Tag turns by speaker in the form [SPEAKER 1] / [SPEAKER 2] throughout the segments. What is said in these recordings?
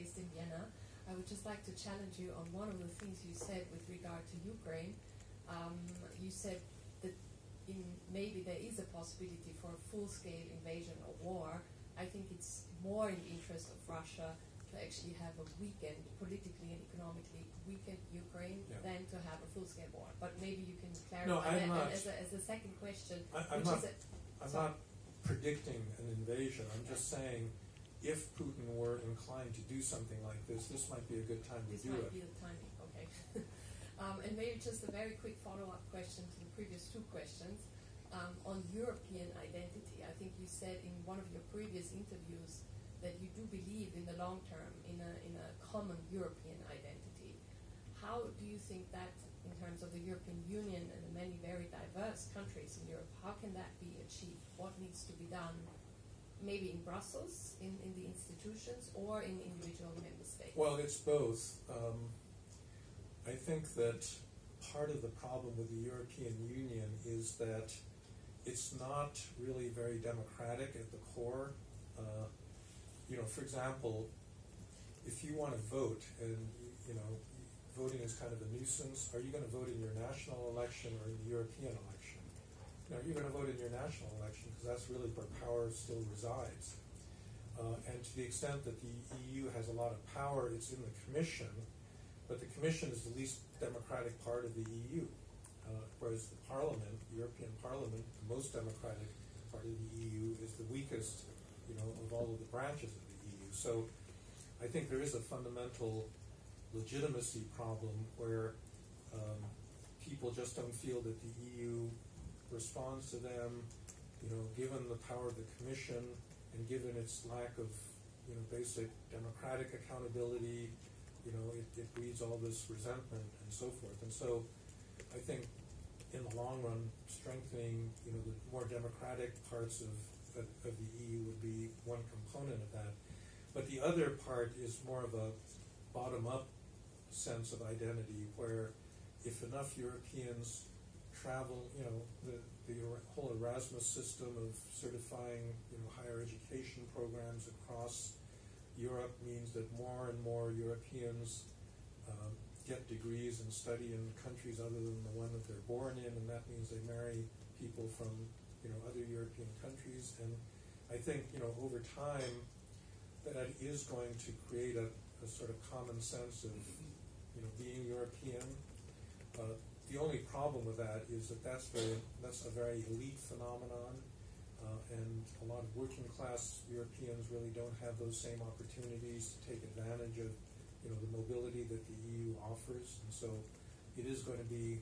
[SPEAKER 1] based in Vienna. I would just like to challenge you on one of the things you said with regard to Ukraine. Um, you said that in, maybe there is a possibility for a full-scale invasion or war. I think it's more in the interest of Russia to actually have a weakened, politically and economically weakened Ukraine
[SPEAKER 2] Yeah.
[SPEAKER 1] than to have a full-scale war. But maybe you can clarify
[SPEAKER 2] No, I'm
[SPEAKER 1] that.
[SPEAKER 2] Not-
[SPEAKER 1] as, a, as a second question,
[SPEAKER 2] I, I'm
[SPEAKER 1] which
[SPEAKER 2] not,
[SPEAKER 1] is a,
[SPEAKER 2] I'm not predicting an invasion. I'm just saying, if Putin were inclined to do something like this, this might be a good time to
[SPEAKER 1] This
[SPEAKER 2] do
[SPEAKER 1] might
[SPEAKER 2] it.
[SPEAKER 1] be the timing, okay. um, and maybe just a very quick follow-up question to the previous two questions. Um, on European identity, I think you said in one of your previous interviews that you do believe in the long term in a, in a common European identity. How do you think that, in terms of the European Union and the many very diverse countries in Europe, how can that be achieved? What needs to be done maybe in Brussels, in, in the institutions, or in individual member states?
[SPEAKER 2] Well, it's both. Um, I think that part of the problem with the European Union is that it's not really very democratic at the core. Uh, you know, for example, if you want to vote and you know voting is kind of a nuisance, are you going to vote in your national election or in the European election? You're going to vote in your national election because that's really where power still resides. Uh, and to the extent that the EU has a lot of power, it's in the Commission, but the Commission is the least democratic part of the EU, uh, whereas the Parliament, the European Parliament, the most democratic part of the EU, is the weakest, you know, of all of the branches of the EU. So I think there is a fundamental legitimacy problem where um, people just don't feel that the EU responds to them, you know, given the power of the Commission and given its lack of, you know, basic democratic accountability, you know, it, it breeds all this resentment and so forth. And so I think in the long run, strengthening, you know, the more democratic parts of, of, of the EU would be one component of that. But the other part is more of a bottom-up sense of identity, where if enough Europeans travel, you know, the, the whole Erasmus system of certifying, you know, higher education programs across Europe means that more and more Europeans um, get degrees and study in countries other than the one that they're born in, and that means they marry people from, you know, other European countries. And I think, you know, over time, that is going to create a, a sort of common sense of, you know, being European. Uh, the only problem with that is that that's very that's a very elite phenomenon, uh, and a lot of working class Europeans really don't have those same opportunities to take advantage of, you know, the mobility that the EU offers, and so it is going to be,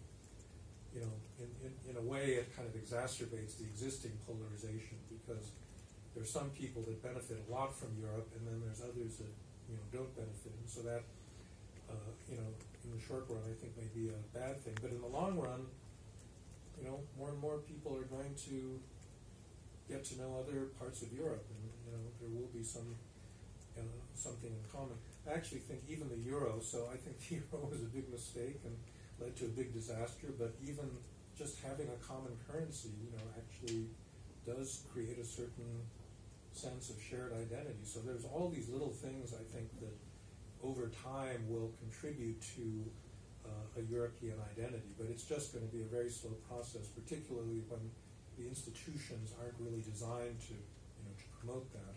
[SPEAKER 2] you know, in, in, in a way it kind of exacerbates the existing polarization because there's some people that benefit a lot from Europe, and then there's others that you know don't benefit, and so that uh, you know in the short run I think may be a bad thing, but in the long run, you know more and more people are going to get to know other parts of Europe, and you know there will be some you know, something in common. I actually think even the euro. So I think the euro was a big mistake and led to a big disaster, but even just having a common currency, you know, actually does create a certain sense of shared identity. So there's all these little things I think over time will contribute to uh, a European identity. But it's just going to be a very slow process, particularly when the institutions aren't really designed to, you know, to promote that.